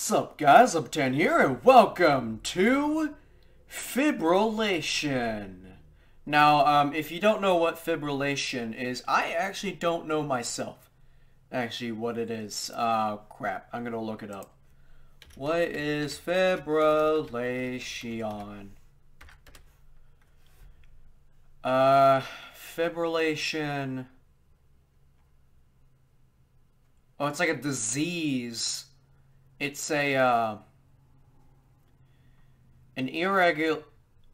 Sup guys, I'm 10 here and welcome to Fibrillation. Now, um, if you don't know what fibrillation is, I actually don't know myself. Actually, what it is. Uh, crap, I'm gonna look it up. What is fibrillation? Uh, fibrillation... Oh, it's like a disease it's a uh, an irregular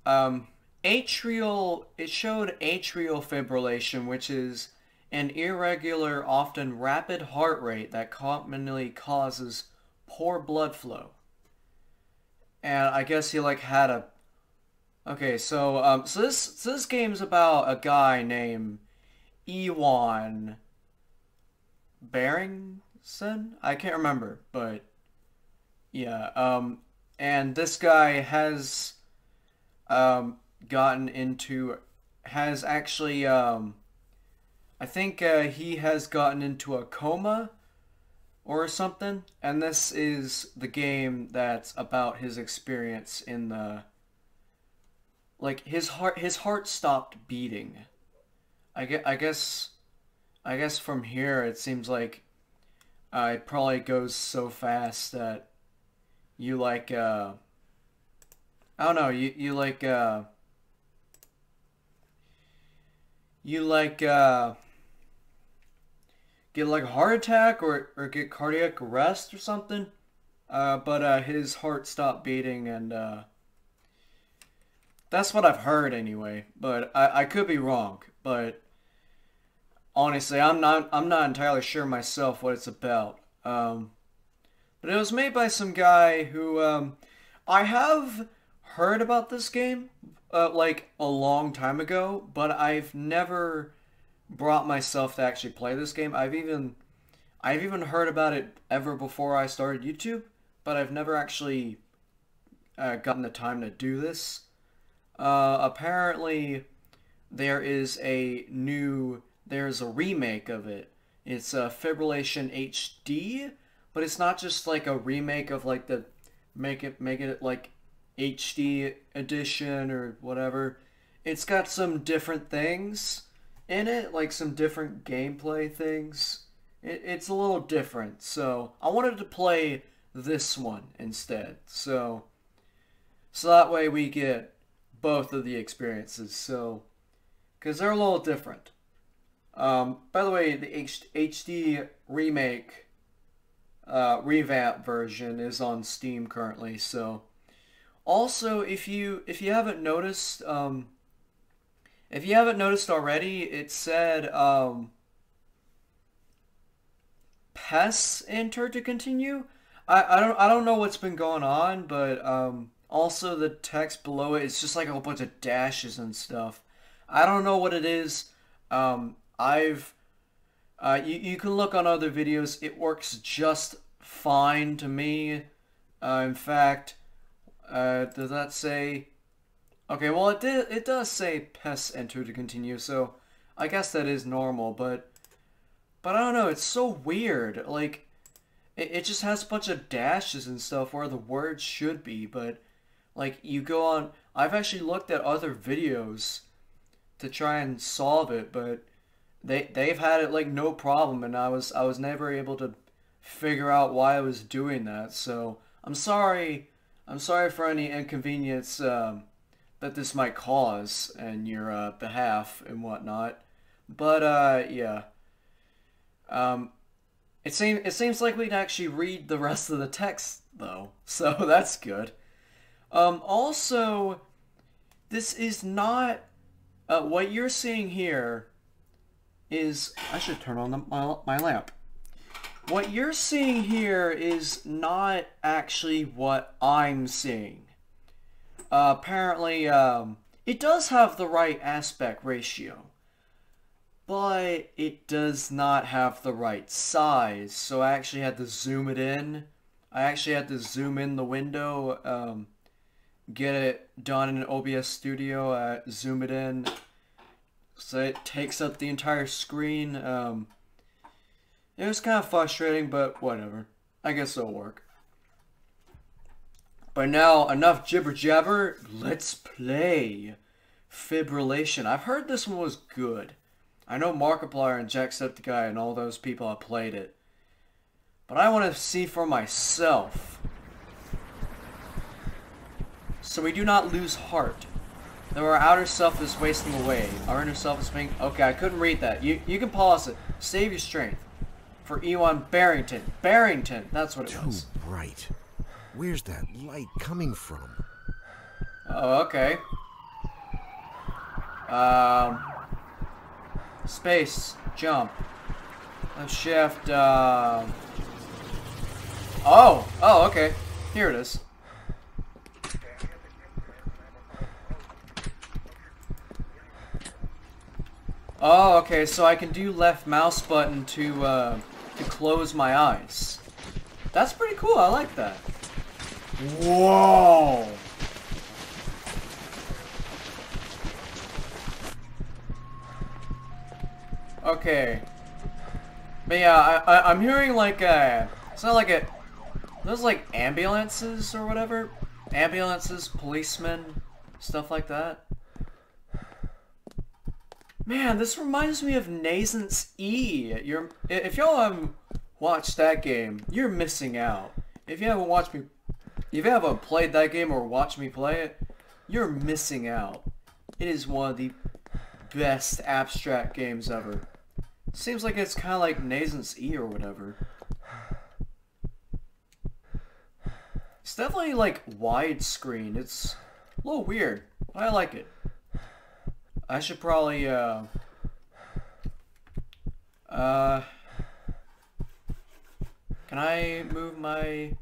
um, atrial. It showed atrial fibrillation, which is an irregular, often rapid heart rate that commonly causes poor blood flow. And I guess he like had a. Okay, so um, so this so this game's about a guy named Ewan Barrington. I can't remember, but yeah, um, and this guy has um, gotten into, has actually, um, I think uh, he has gotten into a coma or something, and this is the game that's about his experience in the, like, his heart, his heart stopped beating. I guess, I guess, I guess from here it seems like uh, it probably goes so fast that you like uh I don't know, you you like uh you like uh get like a heart attack or or get cardiac arrest or something. Uh but uh his heart stopped beating and uh that's what I've heard anyway, but I, I could be wrong, but honestly, I'm not I'm not entirely sure myself what it's about. Um but it was made by some guy who, um, I have heard about this game, uh, like, a long time ago, but I've never brought myself to actually play this game. I've even, I've even heard about it ever before I started YouTube, but I've never actually uh, gotten the time to do this. Uh, apparently, there is a new, there's a remake of it. It's uh, Fibrillation HD, but it's not just like a remake of like the make it make it like HD edition or whatever. It's got some different things in it, like some different gameplay things. It, it's a little different, so I wanted to play this one instead. So, so that way we get both of the experiences. So, because they're a little different. Um, by the way, the H- HD remake uh, revamp version is on Steam currently. So, also if you if you haven't noticed, um, if you haven't noticed already, it said um, PES enter to continue. I, I don't I don't know what's been going on, but um, also the text below it is just like a whole bunch of dashes and stuff. I don't know what it is. Um, I've uh, you, you can look on other videos. It works just fine to me. Uh, in fact, uh, does that say... Okay, well, it, did, it does say PES enter to continue, so I guess that is normal, but... But I don't know, it's so weird. Like, it, it just has a bunch of dashes and stuff where the words should be, but... Like, you go on... I've actually looked at other videos to try and solve it, but they they've had it like no problem, and I was I was never able to figure out why I was doing that. So I'm sorry. I'm sorry for any inconvenience um, that this might cause and your uh, behalf and whatnot. But uh, yeah. Um, it seems it seems like we can actually read the rest of the text though, so that's good. Um, also, this is not uh, what you're seeing here is I should turn on the, my, my lamp. What you're seeing here is not actually what I'm seeing. Uh, apparently, um, it does have the right aspect ratio, but it does not have the right size, so I actually had to zoom it in. I actually had to zoom in the window, um, get it done in OBS Studio, uh, zoom it in, so it takes up the entire screen. Um, it was kind of frustrating, but whatever. I guess it'll work. But now, enough jibber jabber. Let's play. Fibrillation. I've heard this one was good. I know Markiplier and Jacksepticeye and all those people have played it. But I want to see for myself. So we do not lose heart. Though our outer self is wasting away. Our inner self is being... Okay, I couldn't read that. You, you can pause it. Save your strength. For Ewan Barrington. Barrington. That's what it Too was. bright. Where's that light coming from? Oh, okay. Um, space, jump, left shift. Um, oh, oh, okay. Here it is. Oh, okay. So I can do left mouse button to uh, to close my eyes. That's pretty cool. I like that. Whoa. Okay. But yeah, I, I, I'm hearing like a... It's not like a... Those like ambulances or whatever. Ambulances, policemen, stuff like that. Man, this reminds me of Nascent's E. You're, if y'all haven't watched that game, you're missing out. If you haven't watched me... If you haven't played that game or watched me play it, you're missing out. It is one of the best abstract games ever. Seems like it's kind of like Nascent's E or whatever. It's definitely like widescreen. It's a little weird. but I like it. I should probably, uh... Uh... Can I move my...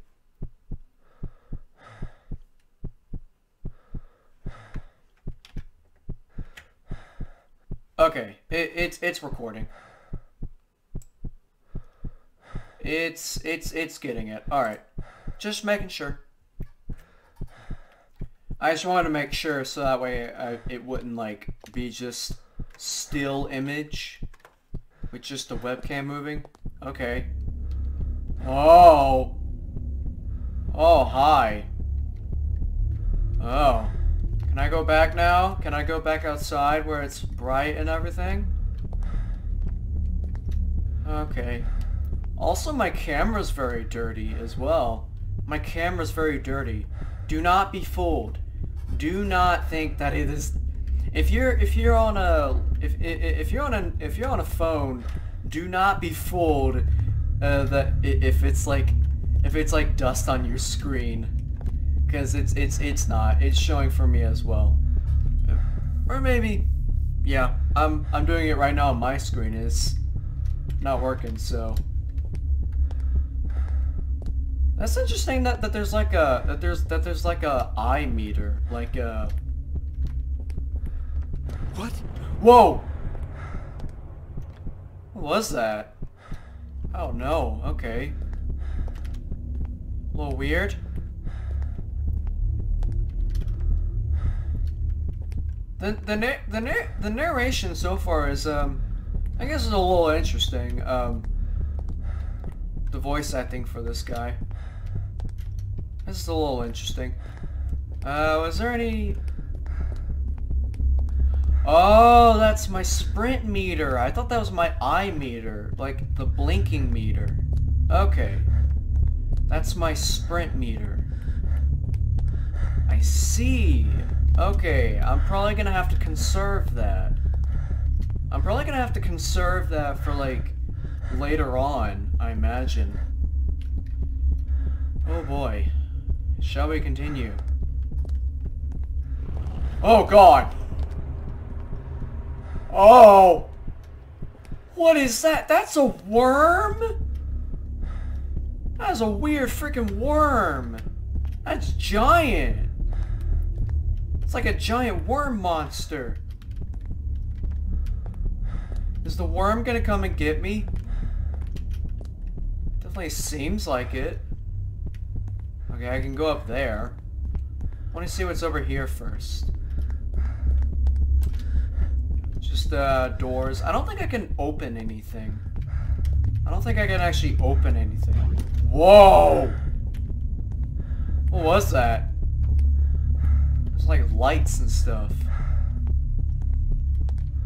Okay, it, it's it's recording. It's it's it's getting it. All right, just making sure. I just wanted to make sure so that way I, it wouldn't like be just still image with just the webcam moving. Okay. Oh. Oh, hi. Oh. Can I go back now? Can I go back outside where it's bright and everything? Okay. Also, my camera's very dirty as well. My camera's very dirty. Do not be fooled. Do not think that it is. If you're if you're on a if if you're on a if you're on a phone, do not be fooled uh, that if it's like if it's like dust on your screen, because it's it's it's not. It's showing for me as well. Or maybe, yeah, I'm I'm doing it right now my screen. is not working, so. That's interesting that, that there's like a that there's that there's like a eye meter like a What? whoa! What was that? Oh no okay. A little weird. The the na the na the narration so far is um I guess is a little interesting um the voice acting for this guy this is a little interesting. Uh, was there any... Oh, that's my sprint meter. I thought that was my eye meter. Like, the blinking meter. Okay. That's my sprint meter. I see. Okay, I'm probably gonna have to conserve that. I'm probably gonna have to conserve that for, like, later on, I imagine. Oh boy. Shall we continue? Oh god! Oh! What is that? That's a worm? That's a weird freaking worm. That's giant. It's like a giant worm monster. Is the worm gonna come and get me? Definitely seems like it. Okay, I can go up there. I want to see what's over here first. Just, uh, doors. I don't think I can open anything. I don't think I can actually open anything. Whoa! What was that? It's like lights and stuff.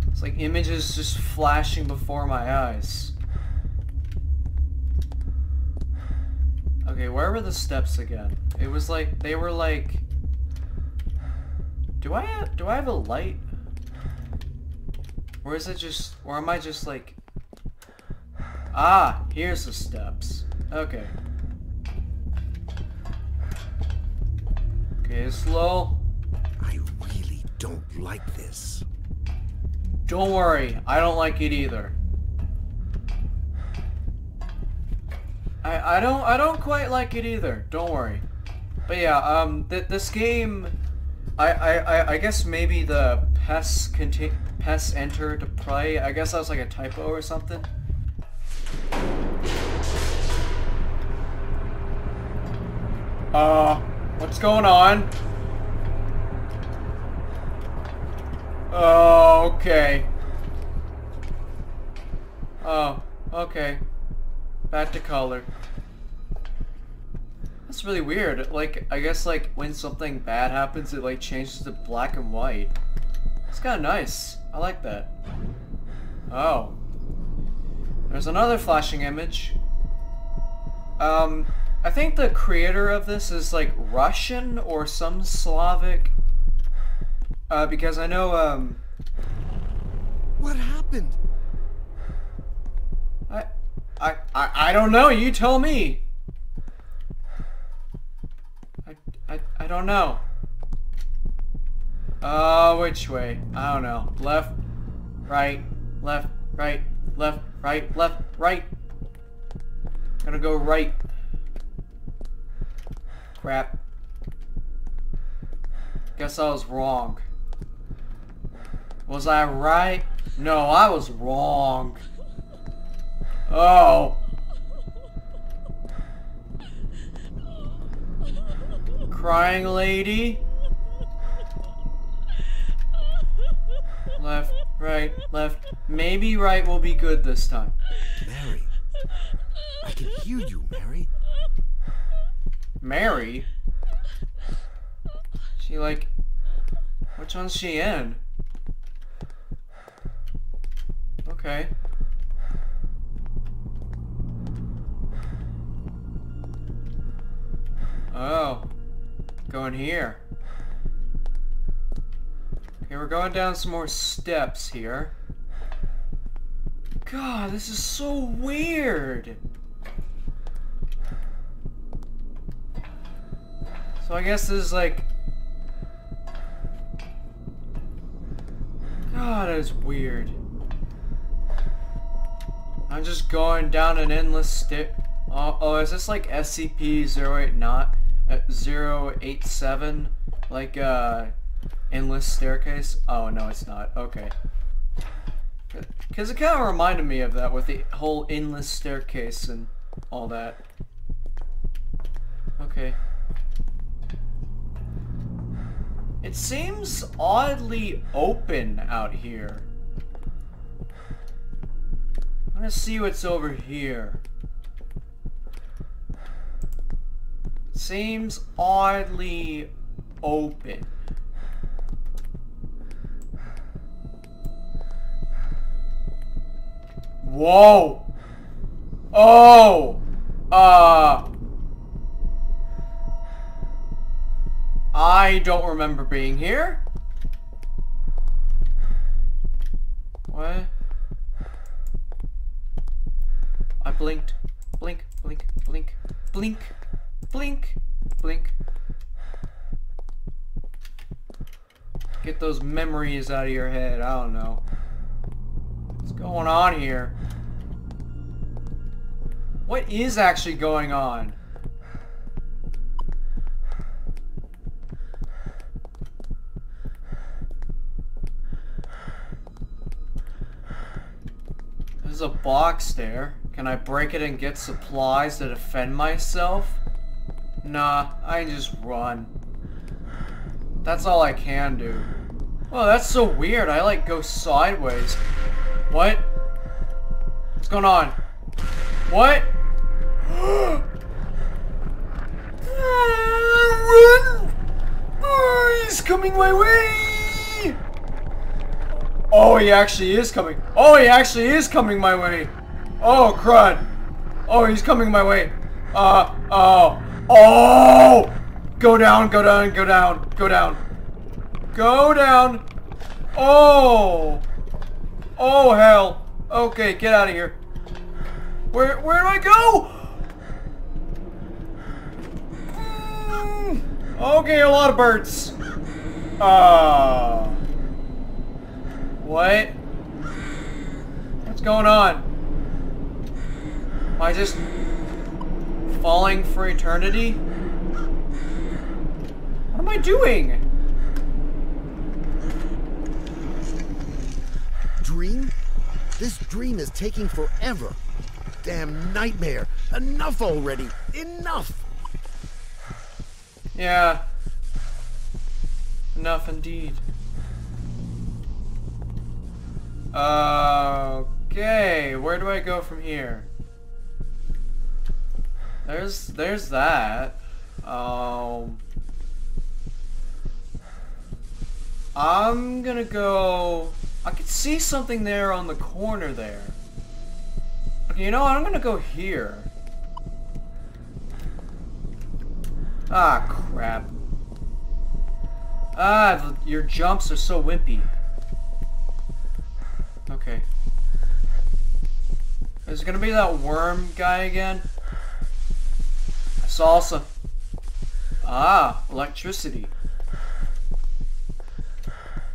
It's like images just flashing before my eyes. Okay, where were the steps again? It was like, they were like... Do I have, do I have a light? Or is it just, or am I just like... Ah, here's the steps. Okay. Okay, slow. I really don't like this. Don't worry, I don't like it either. I I don't I don't quite like it either. Don't worry. But yeah, um, th this game, I I I, guess maybe the PES conti PES enter to play. I guess that was like a typo or something. Uh, what's going on? Oh, okay. Oh, okay. Back to color. That's really weird. Like, I guess like when something bad happens, it like changes to black and white. It's kind of nice. I like that. Oh. There's another flashing image. Um, I think the creator of this is like Russian or some Slavic. Uh, because I know, um... What happened? I, I, I, don't know. You tell me. I, I, I don't know. Uh, which way? I don't know. Left, right, left, right, left, right, left, right. Gonna go right. Crap. Guess I was wrong. Was I right? No, I was wrong. Oh. Crying lady. Left, right, left. Maybe right will be good this time. Mary. I can hear you, Mary. Mary? She like... Which one's she in? Okay. Oh. Going here. Okay, we're going down some more steps here. God, this is so weird. So I guess this is like... God, is weird. I'm just going down an endless stair. Oh, oh, is this like SCP-089, uh, 087? Like, uh, endless staircase? Oh, no, it's not. Okay. Because it kind of reminded me of that with the whole endless staircase and all that. Okay. It seems oddly open out here. I'm gonna see what's over here. Seems oddly open. Whoa! Oh! Uh... I don't remember being here. What? I blinked. Blink, blink, blink, blink, blink, blink. Get those memories out of your head. I don't know. What's going on here? What is actually going on? There's a box there. Can I break it and get supplies to defend myself? Nah, I can just run. That's all I can do. Oh, that's so weird. I like go sideways. What? What's going on? What? Run! Oh, he's coming my way! Oh, he actually is coming. Oh, he actually is coming my way. Oh, crud. Oh, he's coming my way. Uh, oh. Oh! Go down, go down, go down, go down. Go down. Oh! Oh, hell. Okay, get out of here. Where, where do I go? Mm, Okay, a lot of birds. Uh... What? What's going on? Am I just falling for eternity? What am I doing? Dream? This dream is taking forever. Damn nightmare. Enough already. Enough. Yeah. Enough indeed. Okay, where do I go from here? There's there's that. Um I'm gonna go I could see something there on the corner there. You know what? I'm gonna go here. Ah, crap. Ah, your jumps are so wimpy. Okay. Is it gonna be that worm guy again? Some... Ah, electricity.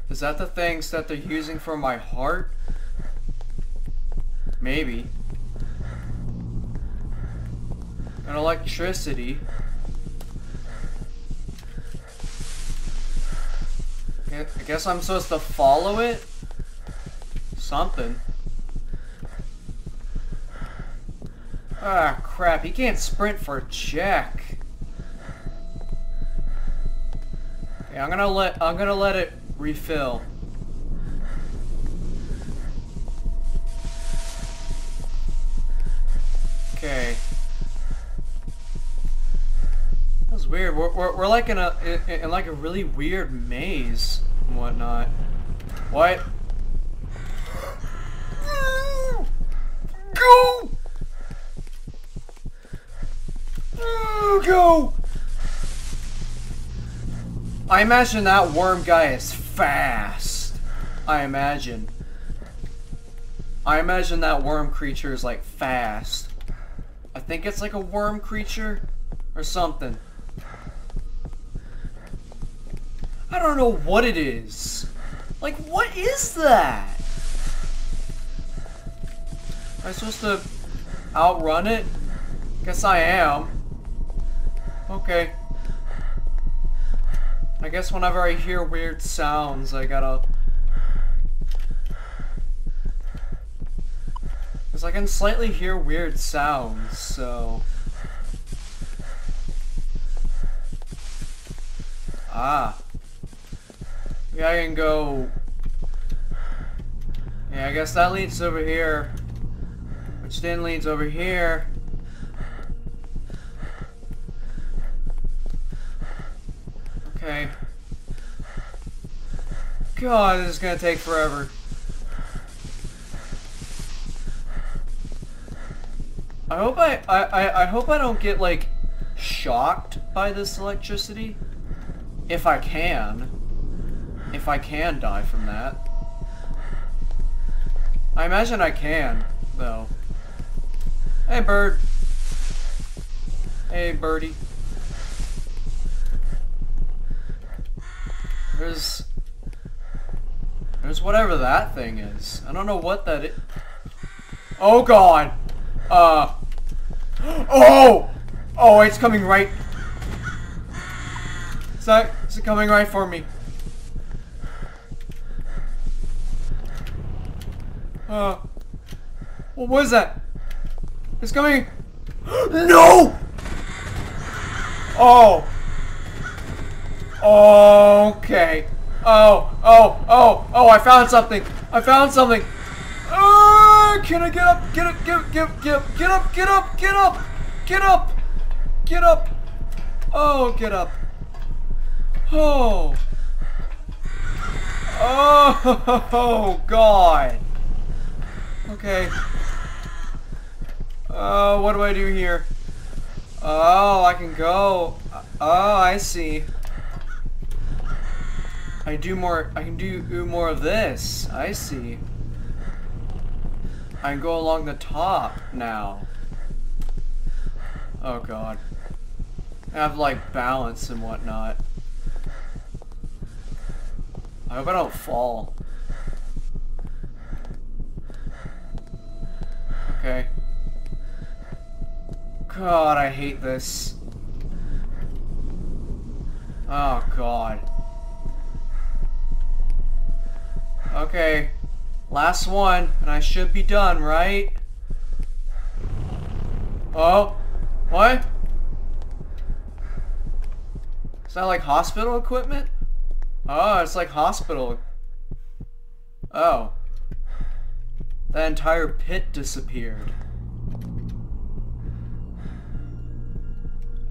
Is that the things that they're using for my heart? Maybe. And electricity. I guess I'm supposed to follow it? Something. Ah, crap. He can't sprint for jack. Okay, I'm gonna let I'm gonna let it refill. Okay. That was weird. We're, we're, we're like in a in, in like a really weird maze and whatnot. What? Go! Go! I imagine that worm guy is fast. I imagine. I imagine that worm creature is like fast. I think it's like a worm creature or something. I don't know what it is. Like, what is that? Am I supposed to outrun it? Guess I am. Okay. I guess whenever I hear weird sounds, I gotta... Because I can slightly hear weird sounds, so... Ah. Yeah, I can go... Yeah, I guess that leads over here. Which then leads over here. Okay. God, this is gonna take forever. I hope I, I, I, hope I don't get, like, shocked by this electricity. If I can. If I can die from that. I imagine I can, though. Hey, bird. Hey, birdie. There's... There's whatever that thing is. I don't know what that is. Oh, God! Uh... Oh! Oh, it's coming right... Is that... Is it coming right for me? Uh... What was that? It's coming... no! Oh! Okay. Oh, oh, oh, oh, I found something. I found something. Uh, can I get up? Get up, get up, get up, get up, get up, get up, get up, get up, get up. Oh, get up. Oh. Oh, God. Okay. Oh, what do I do here? Oh, I can go. Oh, I see. I do more. I can do more of this. I see. I go along the top now. Oh god. I have like balance and whatnot. I hope I don't fall. Okay. God, I hate this. Oh god. Okay. Last one, and I should be done, right? Oh. What? Is that like hospital equipment? Oh, it's like hospital. Oh. The entire pit disappeared.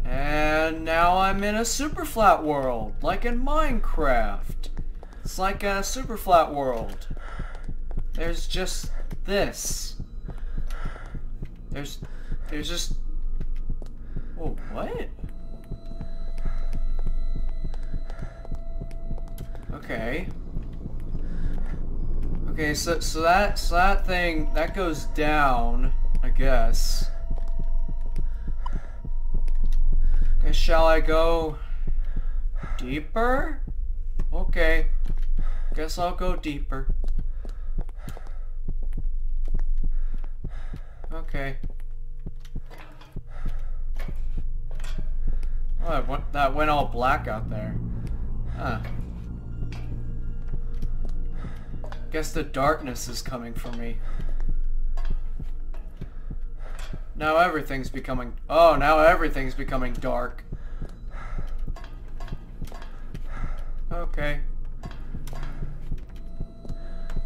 And now I'm in a super flat world, like in Minecraft. It's like a super flat world. There's just this. There's, there's just, oh, what? Okay. Okay, so, so that, so that thing, that goes down, I guess. Guess shall I go deeper? Okay. Guess I'll go deeper. Okay. Oh, went, that went all black out there. Huh. Guess the darkness is coming for me. Now everything's becoming... Oh, now everything's becoming dark. Okay.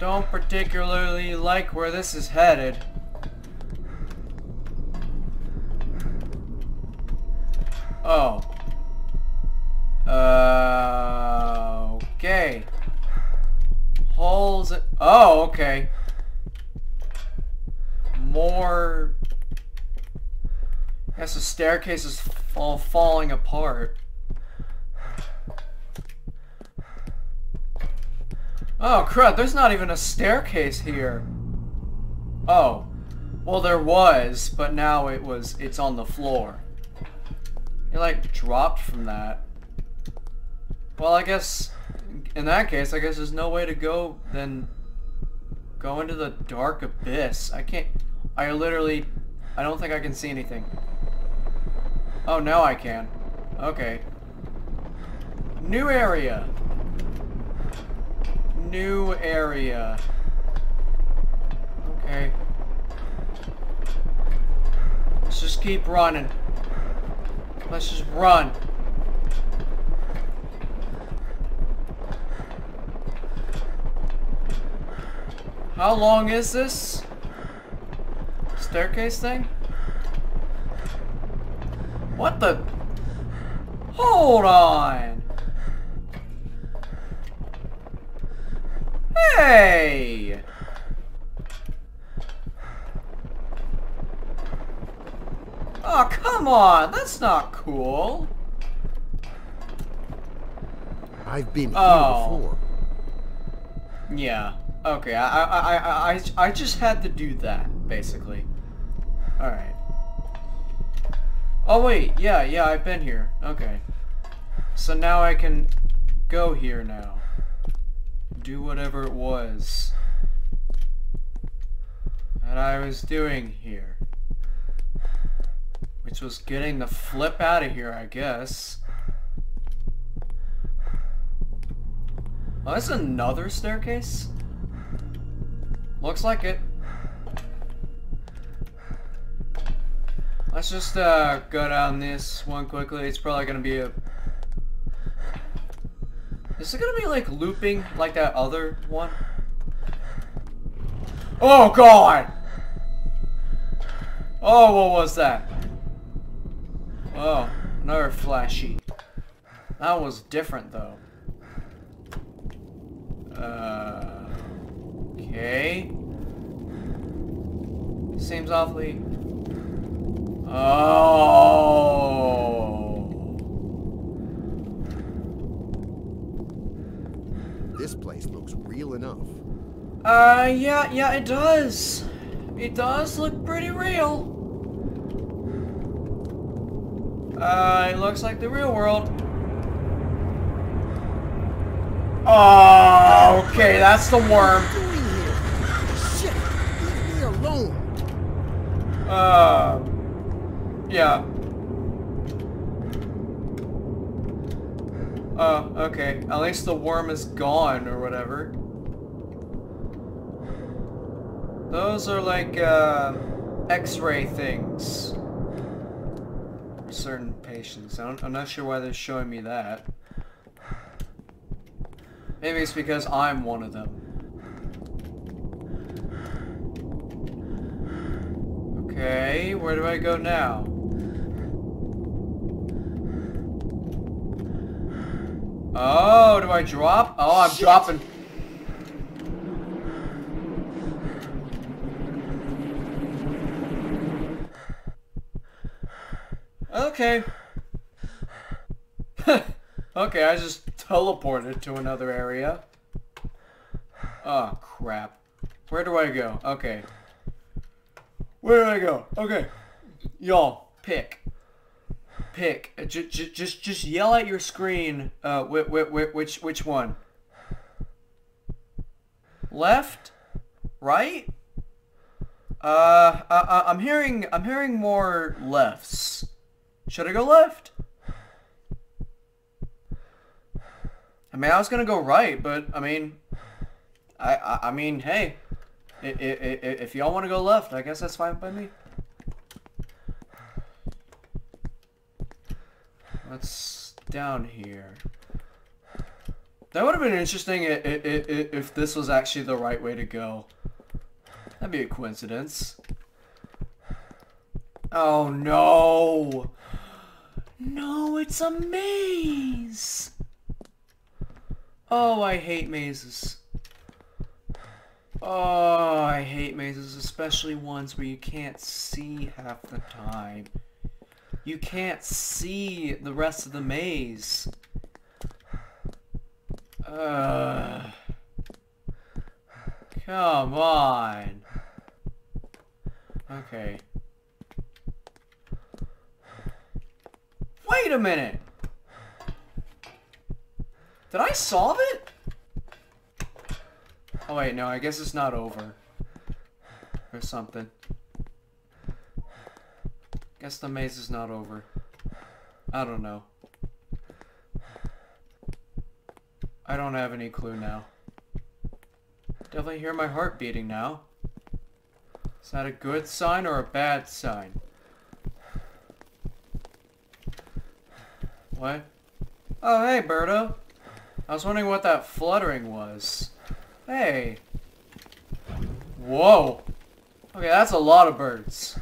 Don't particularly like where this is headed. Oh. Uh, okay. Holes. Oh, okay. More. I guess the staircase is all falling apart. Oh crap, there's not even a staircase here. Oh. Well, there was, but now it was, it's on the floor. It like dropped from that. Well, I guess in that case, I guess there's no way to go then go into the dark abyss. I can't. I literally. I don't think I can see anything. Oh, now I can. Okay. New area. New area. Okay. Let's just keep running. Let's just run. How long is this? Staircase thing? What the? Hold on! Hey! Oh, come on! That's not cool! I've been here Oh. before. Yeah. Okay, I, I, I, I, I just had to do that, basically. Alright. Oh wait, yeah, yeah, I've been here. Okay. So now I can go here now. Do whatever it was that I was doing here. Which was getting the flip out of here, I guess. Oh, that's another staircase? Looks like it. Let's just uh, go down this one quickly. It's probably gonna be a... Is it gonna be like looping like that other one? Oh god! Oh, what was that? Oh, another flashy. That was different though. Uh, okay. Seems awfully... Oh. This place looks real enough. Uh, yeah, yeah, it does. It does look pretty real. Uh, it looks like the real world. Oh, okay, that's the worm. What are you doing here? Shit! Leave me alone! Uh, yeah. Oh, okay. At least the worm is gone or whatever. Those are like, uh, x-ray things. For certain patients. I I'm not sure why they're showing me that. Maybe it's because I'm one of them. Okay, where do I go now? Oh, do I drop? Oh, I'm Shit. dropping. Okay. okay, I just teleported to another area. Oh, crap. Where do I go? Okay. Where do I go? Okay. Y'all, pick. Pick. Uh, Just, just, just yell at your screen. Uh, wh- wh- wh- which, which one? Left? Right? Uh, I, I, I'm hearing, I'm hearing more lefts. Should I go left? I mean, I was gonna go right, but I mean, I, I, I mean, hey, i- i- i- if y'all want to go left, I guess that's fine by me. What's down here? That would have been interesting i- i- i- if this was actually the right way to go. That'd be a coincidence. Oh no! No, it's a maze! Oh, I hate mazes. Oh, I hate mazes, especially ones where you can't see half the time. You can't see the rest of the maze. Uh, come on. Okay. Wait a minute. Did I solve it? Oh wait, no, I guess it's not over. Or something. Guess the maze is not over. I don't know. I don't have any clue now. Definitely hear my heart beating now. Is that a good sign or a bad sign? What? Oh, hey, Birdo. I was wondering what that fluttering was. Hey. Whoa. Okay, that's a lot of birds.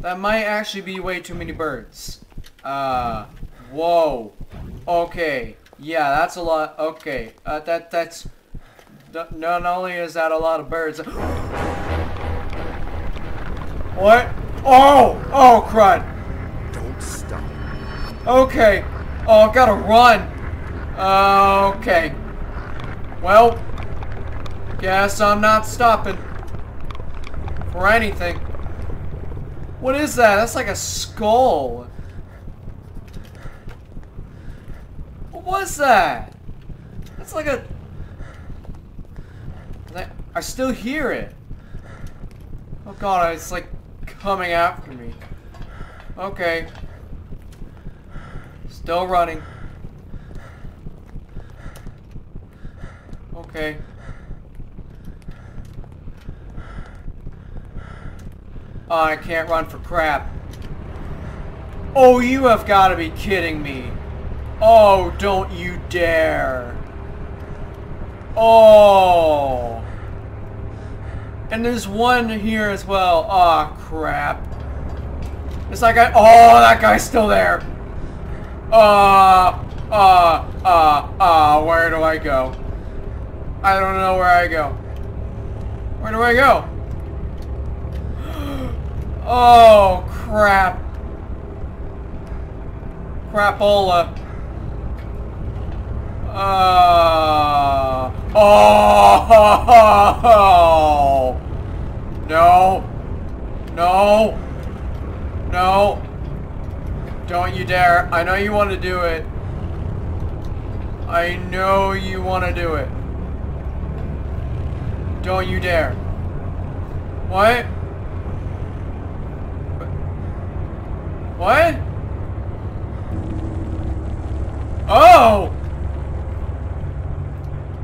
That might actually be way too many birds. Uh, whoa. Okay. Yeah, that's a lot. Okay. Uh, that, that's... th- Not only is that a lot of birds... what? Oh! Oh, crud! Don't stop. Okay. Oh, I've gotta run. Okay. Well, guess I'm not stopping. For anything. What is that? That's like a skull. What was that? That's like a... I still hear it. Oh god, it's like coming after me. Okay. Still running. Okay. Oh, I can't run for crap. Oh, you have got to be kidding me. Oh, don't you dare. Oh. And there's one here as well. Oh, crap. It's like I... Oh, that guy's still there. Uh, Uh, uh, uh, where do I go? I don't know where I go. Where do I go? Oh, crap. Crapola. Uh, oh! No. No. No. Don't you dare. I know you want to do it. I know you want to do it. Don't you dare. What? What? Oh!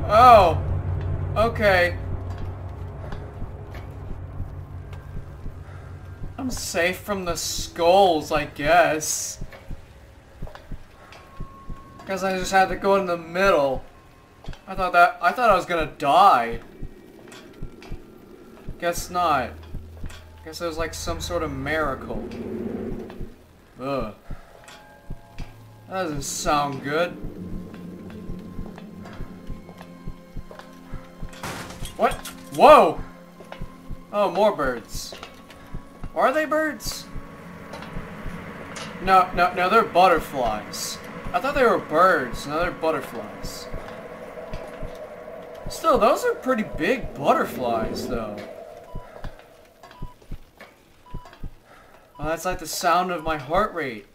Oh. Okay. I'm safe from the skulls, I guess. Guess I just had to go in the middle. I thought that- I thought I was gonna die. Guess not. Guess it was like some sort of miracle. Ugh. That doesn't sound good. What? Whoa! Oh, more birds. Are they birds? No, no, no, they're butterflies. I thought they were birds. No, they're butterflies. Still, those are pretty big butterflies, though. Oh, that's like the sound of my heart rate.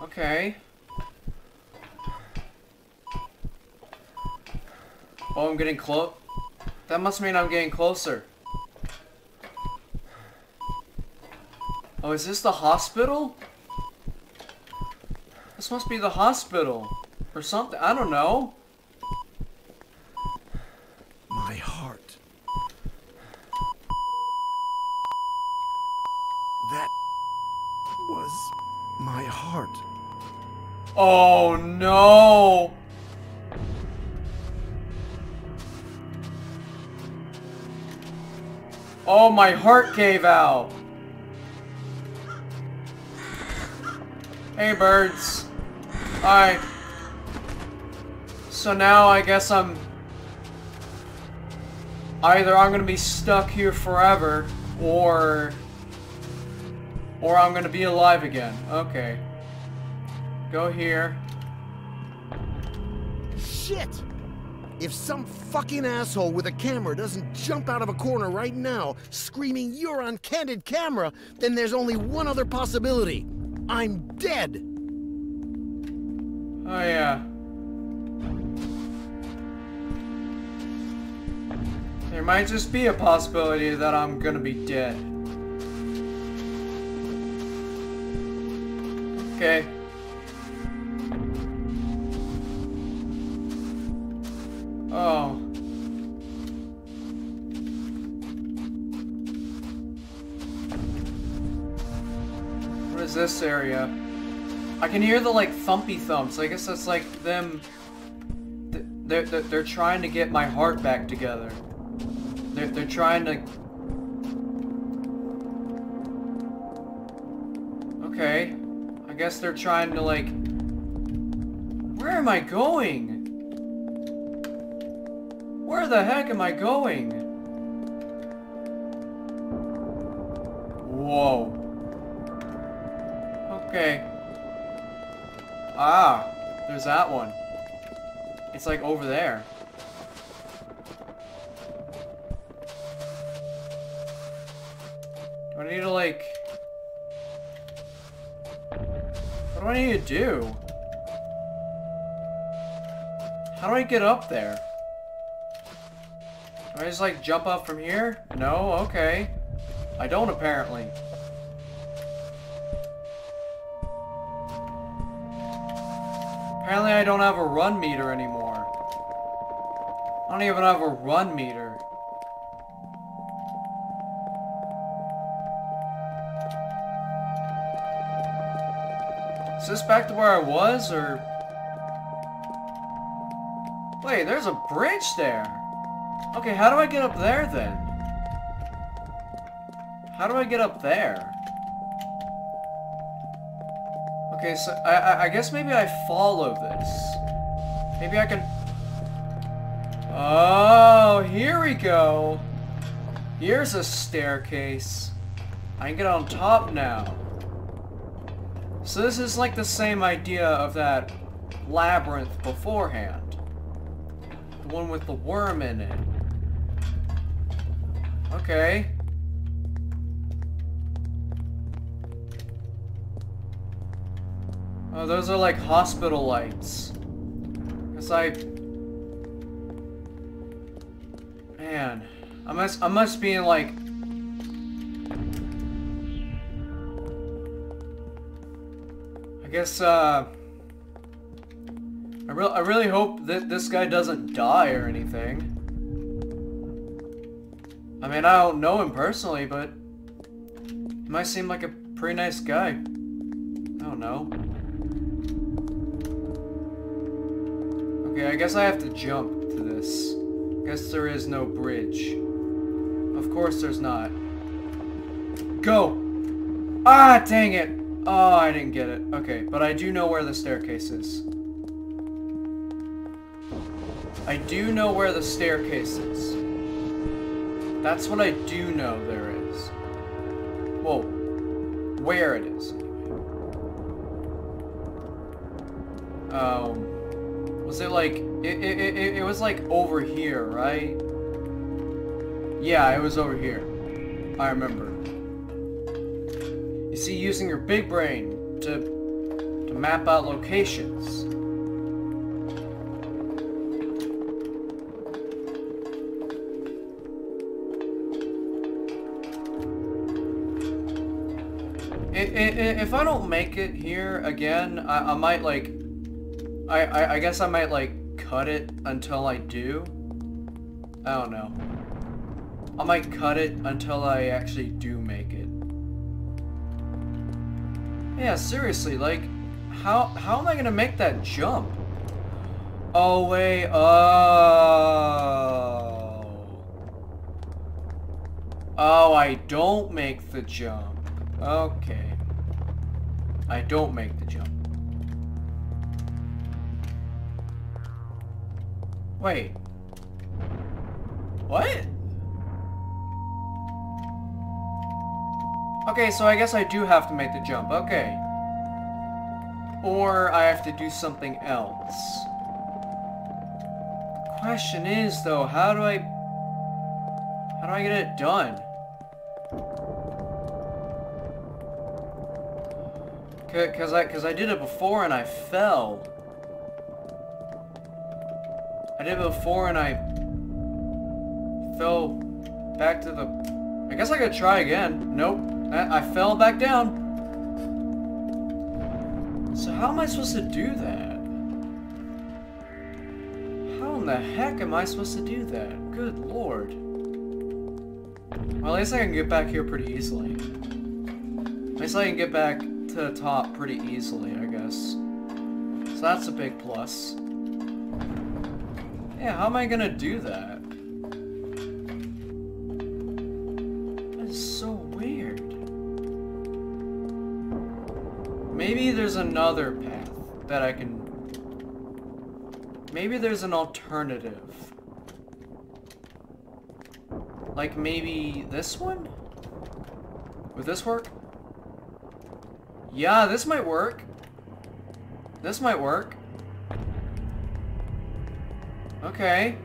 Okay. Oh, I'm getting close. That must mean I'm getting closer. Oh, is this the hospital? This must be the hospital. Or something. I don't know. My heart. That was my heart. Oh no! Oh, my heart gave out. Hey, birds. Hi. So now I guess I'm... Either I'm gonna be stuck here forever, or... Or I'm gonna be alive again. Okay. Go here. Shit! If some fucking asshole with a camera doesn't jump out of a corner right now, screaming, You're on candid camera, then there's only one other possibility. I'm dead! Oh yeah. There might just be a possibility that I'm gonna be dead. Okay. This area? I can hear the like thumpy thumps. I guess that's like them. They're, they're, they're trying to get my heart back together. They're, they're trying to. Okay. I guess they're trying to like. Where am I going? Where the heck am I going? Whoa. Okay. Ah, there's that one. It's like over there. Do I need to like... What do I need to do? How do I get up there? Do I just like jump up from here? No? Okay. I don't apparently. Apparently I don't have a run meter anymore. I don't even have a run meter. Is this back to where I was, or... Wait, there's a bridge there. Okay, how do I get up there, then? How do I get up there? Okay, so I, I, I guess maybe I follow this. Maybe I can... Oh, here we go. Here's a staircase. I can get on top now. So this is like the same idea of that labyrinth beforehand. The one with the worm in it. Okay. Oh, those are like hospital lights. Cause I... Man. I must, I must be in like... I guess, uh... I, re I really hope that this guy doesn't die or anything. I mean, I don't know him personally, but... He might seem like a pretty nice guy. I don't know. Okay, I guess I have to jump to this. Guess there is no bridge. Of course there's not. Go! Ah, dang it! Oh, I didn't get it. Okay, but I do know where the staircase is. I do know where the staircase is. That's what I do know there is. Whoa. Where it is. Um... It like... It, it, it, it was like over here, right? Yeah, it was over here. I remember. You see, using your big brain to, to map out locations. If I don't make it here again, I, I might like... I, I, I guess I might like cut it until I do. I don't know. I might cut it until I actually do make it. Yeah, seriously, like, how, how am I gonna make that jump? Oh, wait, oh. Oh, I don't make the jump. Okay. I don't make the jump. Wait. What? Okay, so I guess I do have to make the jump. Okay. Or I have to do something else. Question is, though, how do I... How do I get it done? Cause I, cause I did it before and I fell. I did before and I fell back to the... I guess I could try again. Nope. I, I fell back down. So how am I supposed to do that? How in the heck am I supposed to do that? Good lord. Well, at least I can get back here pretty easily. At least I can get back to the top pretty easily, I guess. So that's a big plus. Yeah, how am I gonna do that? That is so weird. Maybe there's another path that I can... Maybe there's an alternative. Like maybe this one? Would this work? Yeah, this might work. This might work. Okay.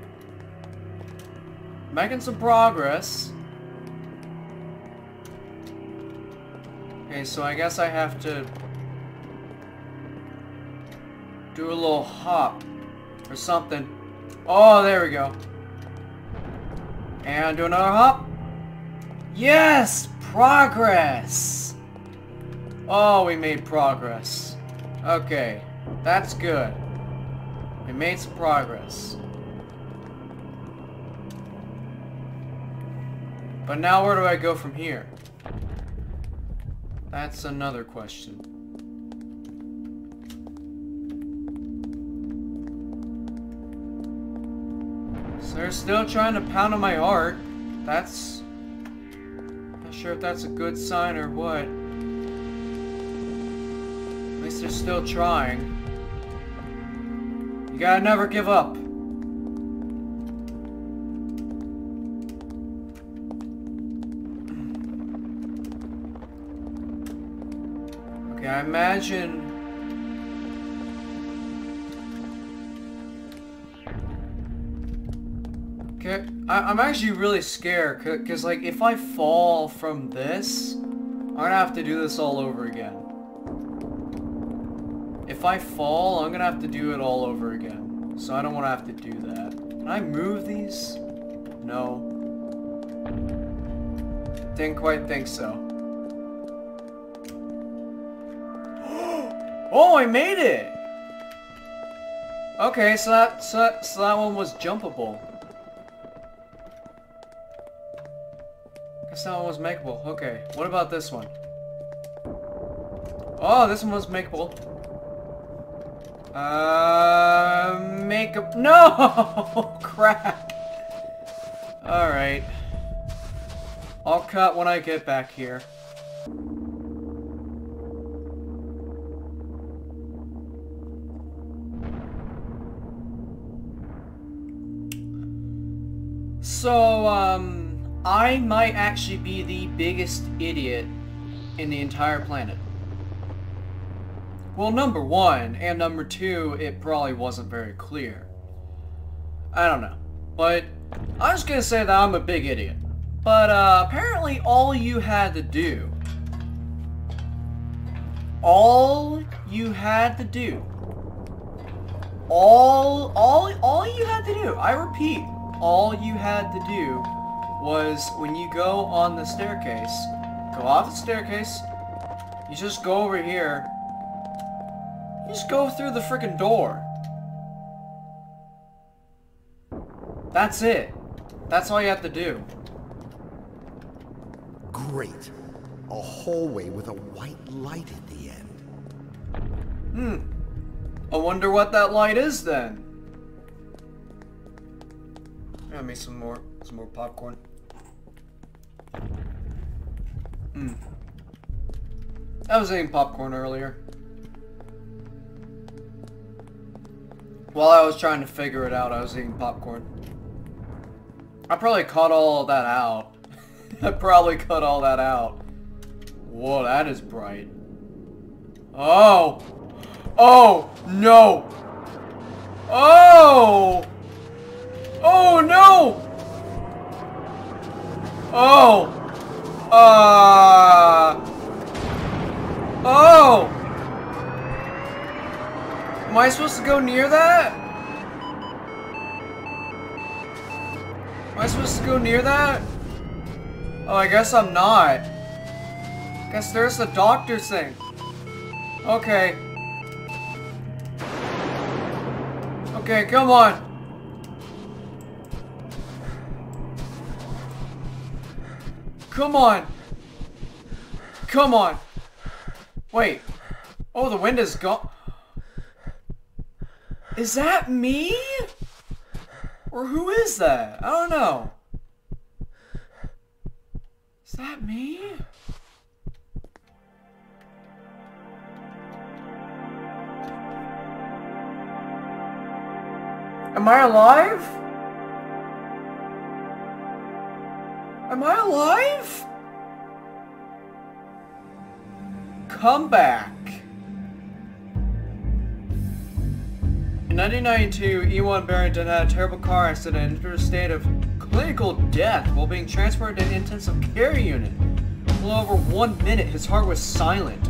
Making some progress. Okay, so I guess I have to do a little hop or something. Oh, there we go. And do another hop. Yes! Progress! Oh, we made progress. Okay, that's good. We made some progress. But now where do I go from here? That's another question. So they're still trying to pound on my heart. That's... Not sure if that's a good sign or what. At least they're still trying. You gotta never give up. Okay, I imagine... Okay, I am actually really scared, because, like, if I fall from this, I'm gonna have to do this all over again. If I fall, I'm gonna have to do it all over again. So I don't want to have to do that. Can I move these? No. Didn't quite think so. Oh, I made it! Okay, so that, so that, so that one was jumpable. Guess that one was makeable. Okay, what about this one? Oh, this one was makeable. Uh, make a- No! Crap! Alright. I'll cut when I get back here. So, um, I might actually be the biggest idiot in the entire planet. Well, number one, and number two, it probably wasn't very clear. I don't know. But, I was just gonna say that I'm a big idiot. But, uh, apparently all you had to do... All you had to do... All, all, all you had to do, I repeat, all you had to do was when you go on the staircase, go off the staircase, you just go over here, you just go through the freaking door. That's it. That's all you have to do. Great. A hallway with a white light at the end. Hmm. I wonder what that light is then. Got me some more, some more popcorn. Hmm. I was eating popcorn earlier. While I was trying to figure it out, I was eating popcorn. I probably cut all that out. I probably cut all that out. Whoa, that is bright. Oh! Oh! No! Oh! Oh no! Oh! Uh... Oh! Am I supposed to go near that? Am I supposed to go near that? Oh, I guess I'm not. Guess there's the doctor thing. Okay. Okay, come on. Come on. Come on. Wait. Oh, the wind is gone. Is that me? Or who is that? I don't know. Is that me? Am I alive? Am I alive? Come back. In 1992, Ewan Barrington had a terrible car accident and entered a state of clinical death while being transported to an intensive care unit. For over one minute, his heart was silent,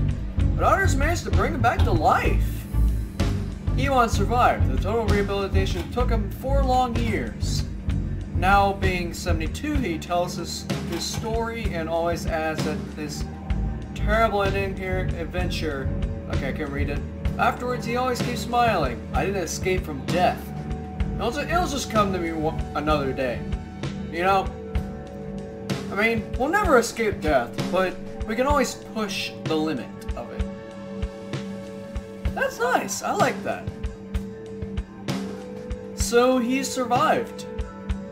but others managed to bring him back to life. Ewan survived. The total rehabilitation took him four long years. Now being 72, he tells us his story and always adds that this terrible ending here adventure. Okay, I can read it. Afterwards, he always keeps smiling. I didn't escape from death. It'll just, it'll just come to me another day. You know? I mean, we'll never escape death, but we can always push the limit of it. That's nice. I like that. So he survived.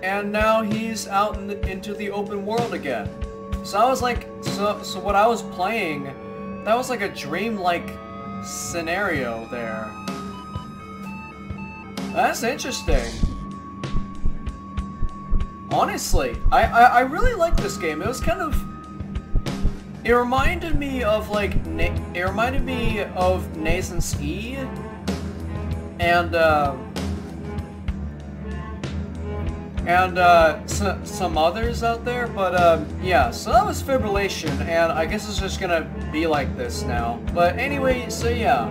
And now he's out in the, into the open world again. So I was like, so, so what I was playing, that was like a dream-like scenario there. That's interesting. Honestly, I, I, I really like this game. It was kind of... It reminded me of, like, it reminded me of Nathan's E. And, uh... And, uh, some others out there, but, um, yeah, so that was Fibrillation, and I guess it's just gonna be like this now. But anyway, so yeah.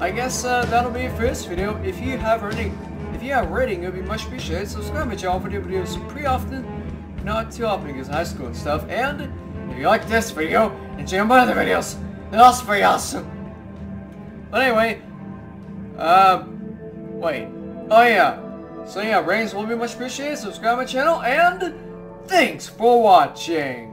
I guess, uh, that'll be it for this video. If you have any if you have rating, it would be much appreciated. Subscribe to my channel for new videos pretty often, not too often because high school and stuff. And if you like this video and check out my other videos, they're also pretty awesome. But anyway, uh, wait. Oh yeah. So yeah, ratings will be much appreciated. Subscribe my channel, and thanks for watching.